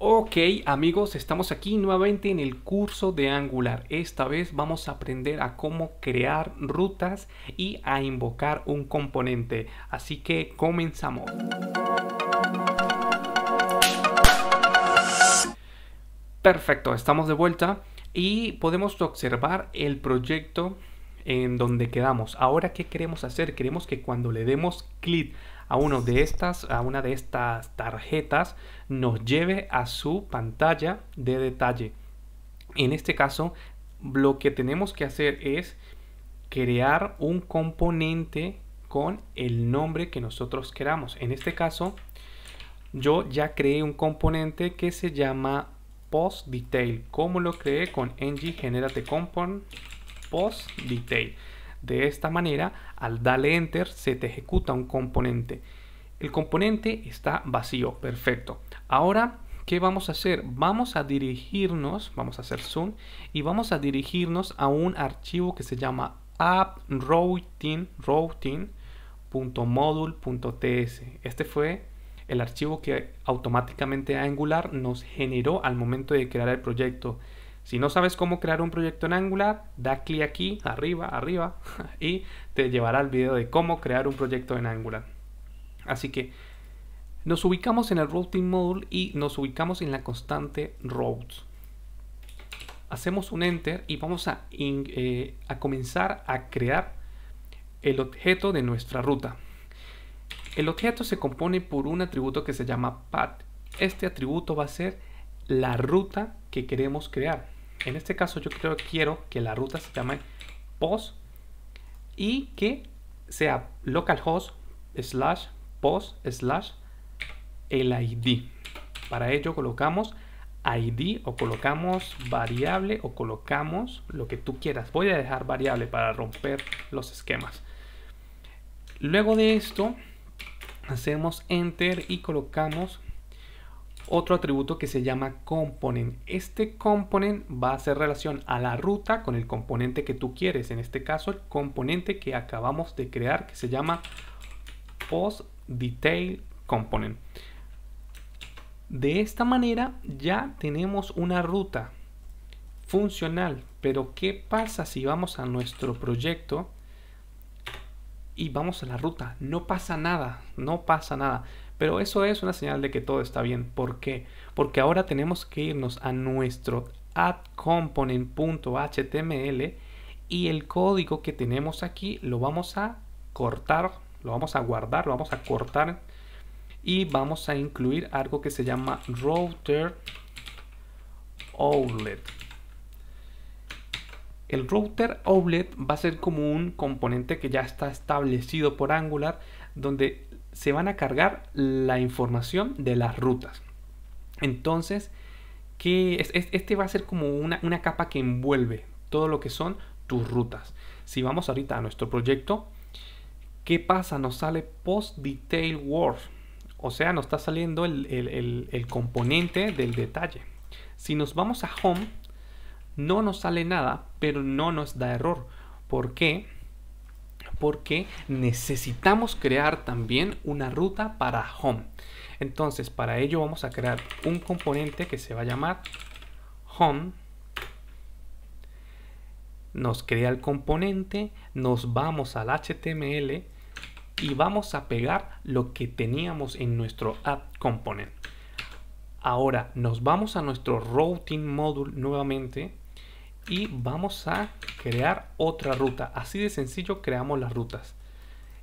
Ok amigos, estamos aquí nuevamente en el curso de Angular. Esta vez vamos a aprender a cómo crear rutas y a invocar un componente. Así que comenzamos. Perfecto, estamos de vuelta y podemos observar el proyecto en donde quedamos. Ahora, ¿qué queremos hacer? Queremos que cuando le demos clic a uno de estas, a una de estas tarjetas, nos lleve a su pantalla de detalle. En este caso, lo que tenemos que hacer es crear un componente con el nombre que nosotros queramos. En este caso, yo ya creé un componente que se llama post detail. ¿Cómo lo creé? Con ng generate component post detail. De esta manera, al darle enter, se te ejecuta un componente. El componente está vacío, perfecto. Ahora, ¿qué vamos a hacer? Vamos a dirigirnos, vamos a hacer zoom, y vamos a dirigirnos a un archivo que se llama approuting.module.ts. Este fue el archivo que automáticamente Angular nos generó al momento de crear el proyecto. Si no sabes cómo crear un proyecto en Angular, da clic aquí, arriba, arriba, y te llevará al video de cómo crear un proyecto en Angular. Así que nos ubicamos en el routing module y nos ubicamos en la constante routes. Hacemos un enter y vamos a, eh, a comenzar a crear el objeto de nuestra ruta. El objeto se compone por un atributo que se llama path. Este atributo va a ser la ruta que queremos crear. En este caso yo creo, quiero que la ruta se llame post y que sea localhost slash post slash el ID. Para ello colocamos ID o colocamos variable o colocamos lo que tú quieras. Voy a dejar variable para romper los esquemas. Luego de esto hacemos enter y colocamos otro atributo que se llama component. Este component va a hacer relación a la ruta con el componente que tú quieres. En este caso, el componente que acabamos de crear que se llama post detail component. De esta manera ya tenemos una ruta funcional. Pero ¿qué pasa si vamos a nuestro proyecto y vamos a la ruta? No pasa nada, no pasa nada. Pero eso es una señal de que todo está bien. ¿Por qué? Porque ahora tenemos que irnos a nuestro addComponent.html y el código que tenemos aquí lo vamos a cortar, lo vamos a guardar, lo vamos a cortar y vamos a incluir algo que se llama router outlet. El router outlet va a ser como un componente que ya está establecido por Angular donde se van a cargar la información de las rutas. Entonces, que este va a ser como una, una capa que envuelve todo lo que son tus rutas. Si vamos ahorita a nuestro proyecto, ¿qué pasa? Nos sale post detail word. O sea, nos está saliendo el, el, componente del detalle. Si nos vamos a home, no nos sale nada, pero no nos da error. ¿Por qué? Porque necesitamos crear también una ruta para home. Entonces, para ello vamos a crear un componente que se va a llamar home. Nos crea el componente, nos vamos al HTML y vamos a pegar lo que teníamos en nuestro add component. Ahora nos vamos a nuestro routing module nuevamente y vamos a crear otra ruta. Así de sencillo creamos las rutas.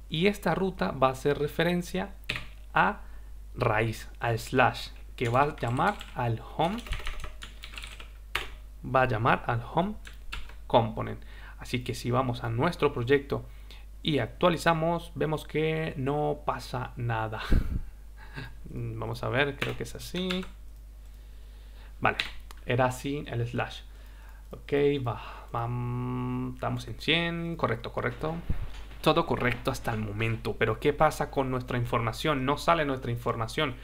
Y esta ruta va a hacer referencia a raíz, a slash, que va a llamar al home. Va a llamar al home component. Así que si vamos a nuestro proyecto y actualizamos, vemos que no pasa nada. Vamos a ver, creo que es así. Vale, era así el slash. Ok, va, estamos en 100, correcto, correcto. Todo correcto hasta el momento, pero ¿qué pasa con nuestra información? No sale nuestra información.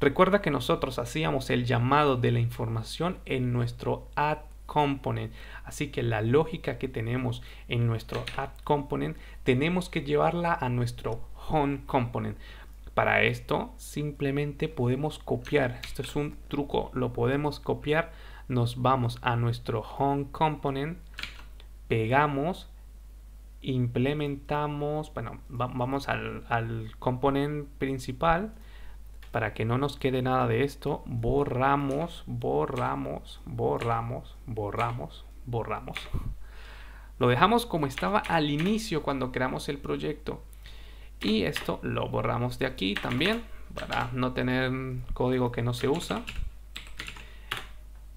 Recuerda que nosotros hacíamos el llamado de la información en nuestro add component. Así que la lógica que tenemos en nuestro add component tenemos que llevarla a nuestro home component. Para esto simplemente podemos copiar. Esto es un truco. Lo podemos copiar. Nos vamos a nuestro home component. Pegamos. Implementamos. Bueno, vamos al, al component principal. Para que no nos quede nada de esto. Borramos, borramos, borramos, borramos, borramos. Lo dejamos como estaba al inicio cuando creamos el proyecto. Y esto lo borramos de aquí también para no tener código que no se usa.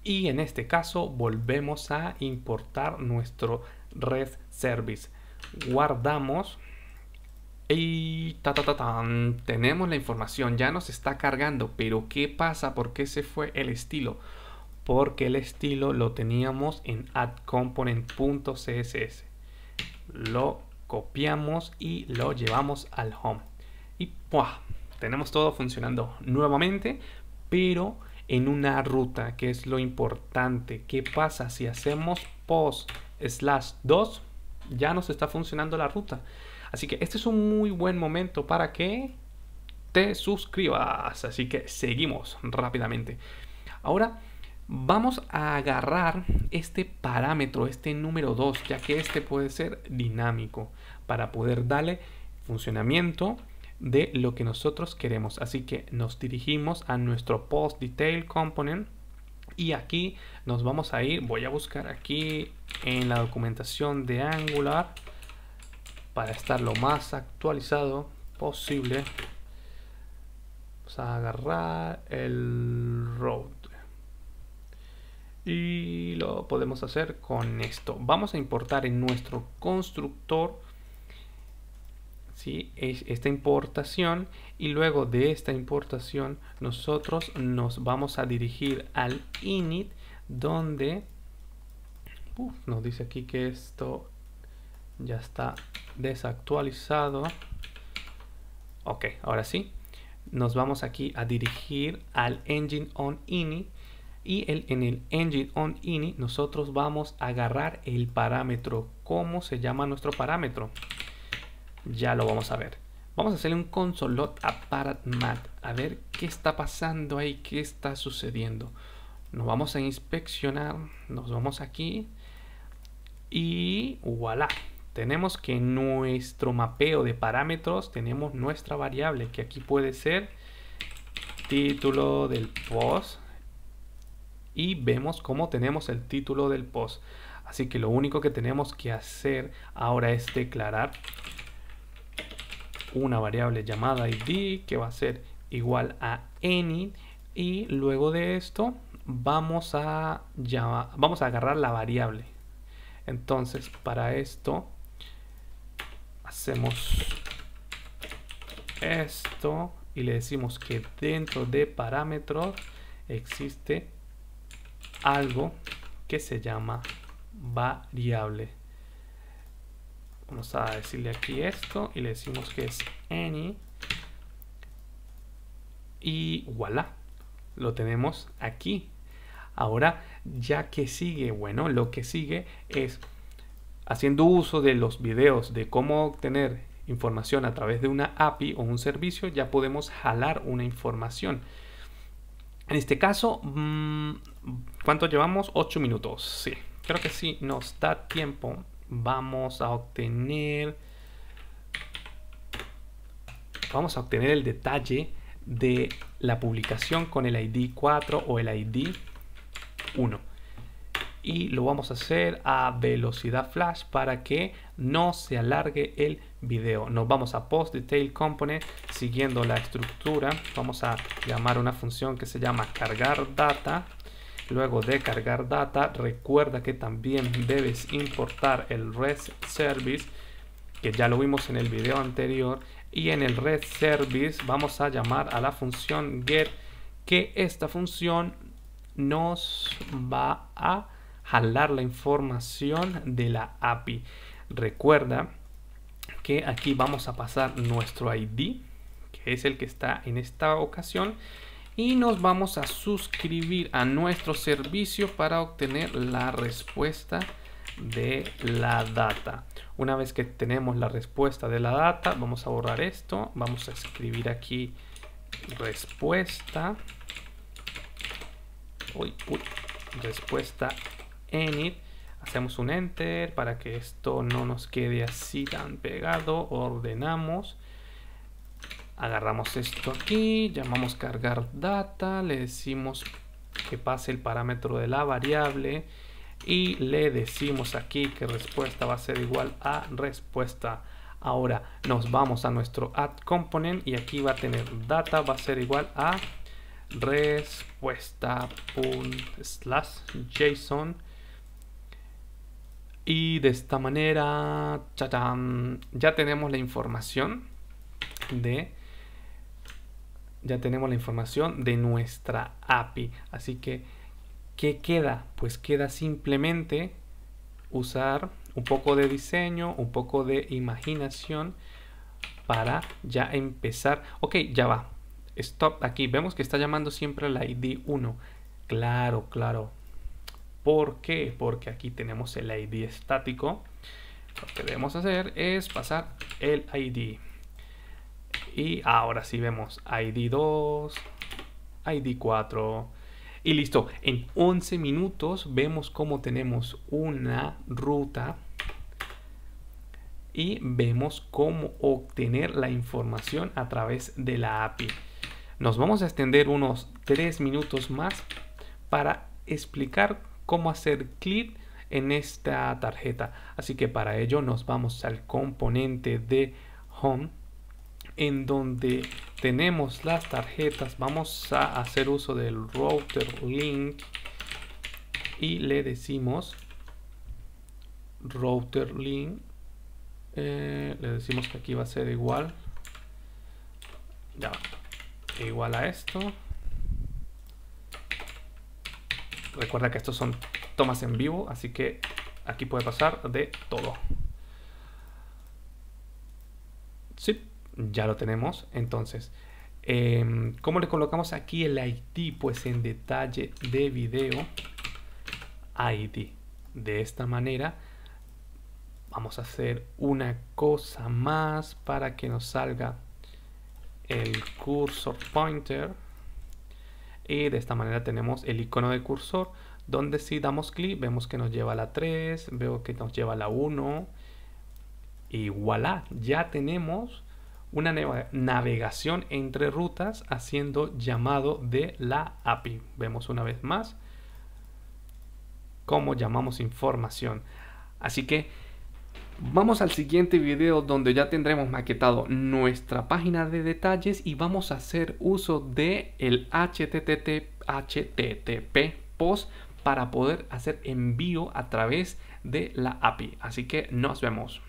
Y en este caso volvemos a importar nuestro REST service. Guardamos y ta, ta, ta, tenemos la información, ya nos está cargando, pero ¿qué pasa? ¿Por qué se fue el estilo? Porque el estilo lo teníamos en addComponent.css. Lo copiamos y lo llevamos al home. Y ¡puah! tenemos todo funcionando nuevamente, pero en una ruta, que es lo importante. ¿Qué pasa si hacemos post slash 2? Ya nos está funcionando la ruta. Así que este es un muy buen momento para que te suscribas. Así que seguimos rápidamente. Ahora vamos a agarrar este parámetro, este número 2, ya que este puede ser dinámico para poder darle funcionamiento de lo que nosotros queremos. Así que nos dirigimos a nuestro post detail component y aquí nos vamos a ir, voy a buscar aquí en la documentación de Angular para estar lo más actualizado posible. Vamos a agarrar el road y lo podemos hacer con esto. Vamos a importar en nuestro constructor ¿sí? esta importación y luego de esta importación nosotros nos vamos a dirigir al init donde nos dice aquí que esto ya está desactualizado. Ok ahora sí. Nos vamos aquí a dirigir al engine on init y el, en el engine on init nosotros vamos a agarrar el parámetro. Cómo se llama nuestro parámetro ya lo vamos a ver. Vamos a hacerle un console.apparatmat a ver qué está pasando ahí, qué está sucediendo. Nos vamos a inspeccionar, nos vamos aquí y voilà. Tenemos que nuestro mapeo de parámetros tenemos nuestra variable que aquí puede ser título del post y vemos cómo tenemos el título del post. Así que lo único que tenemos que hacer ahora es declarar una variable llamada id que va a ser igual a any y luego de esto vamos a vamos a agarrar la variable. Entonces para esto hacemos esto y le decimos que dentro de parámetros existe algo que se llama variable Vamos a decirle aquí esto y le decimos que es any. Y voilà, lo tenemos aquí. Ahora, ya que sigue, bueno, lo que sigue es haciendo uso de los videos de cómo obtener información a través de una API o un servicio, ya podemos jalar una información. En este caso, mm, ¿cuánto llevamos? 8 minutos. Sí, creo que sí, nos da tiempo vamos a obtener vamos a obtener el detalle de la publicación con el ID 4 o el ID 1 y lo vamos a hacer a velocidad flash para que no se alargue el video. Nos vamos a post detail component siguiendo la estructura. Vamos a llamar una función que se llama cargar data Luego de cargar data, recuerda que también debes importar el REST service, que ya lo vimos en el video anterior. Y en el REST service vamos a llamar a la función get, que esta función nos va a jalar la información de la API. Recuerda que aquí vamos a pasar nuestro ID, que es el que está en esta ocasión y nos vamos a suscribir a nuestro servicio para obtener la respuesta de la data. Una vez que tenemos la respuesta de la data, vamos a borrar esto. Vamos a escribir aquí respuesta. Uy, respuesta init. Hacemos un enter para que esto no nos quede así tan pegado. Ordenamos. Agarramos esto aquí, llamamos cargar data, le decimos que pase el parámetro de la variable y le decimos aquí que respuesta va a ser igual a respuesta. Ahora nos vamos a nuestro add component y aquí va a tener data va a ser igual a respuesta.json y de esta manera ya tenemos la información de ya tenemos la información de nuestra API. Así que, ¿qué queda? Pues queda simplemente usar un poco de diseño, un poco de imaginación para ya empezar. Ok, ya va. Stop aquí. Vemos que está llamando siempre la ID 1. Claro, claro. ¿Por qué? Porque aquí tenemos el ID estático. Lo que debemos hacer es pasar el ID. Y ahora sí vemos ID 2, ID 4. Y listo, en 11 minutos vemos cómo tenemos una ruta y vemos cómo obtener la información a través de la API. Nos vamos a extender unos 3 minutos más para explicar cómo hacer clic en esta tarjeta. Así que para ello nos vamos al componente de Home en donde tenemos las tarjetas vamos a hacer uso del router link y le decimos router link. Eh, le decimos que aquí va a ser igual ya igual a esto. Recuerda que estos son tomas en vivo así que aquí puede pasar de todo ya lo tenemos. Entonces, eh, ¿cómo le colocamos aquí el ID? Pues en detalle de video ID. De esta manera vamos a hacer una cosa más para que nos salga el cursor pointer y de esta manera tenemos el icono de cursor donde si damos clic vemos que nos lleva a la 3 veo que nos lleva a la 1 y voilà ya tenemos una navegación entre rutas haciendo llamado de la API. Vemos una vez más cómo llamamos información. Así que vamos al siguiente video donde ya tendremos maquetado nuestra página de detalles y vamos a hacer uso de el HTTP, HTTP post para poder hacer envío a través de la API. Así que nos vemos.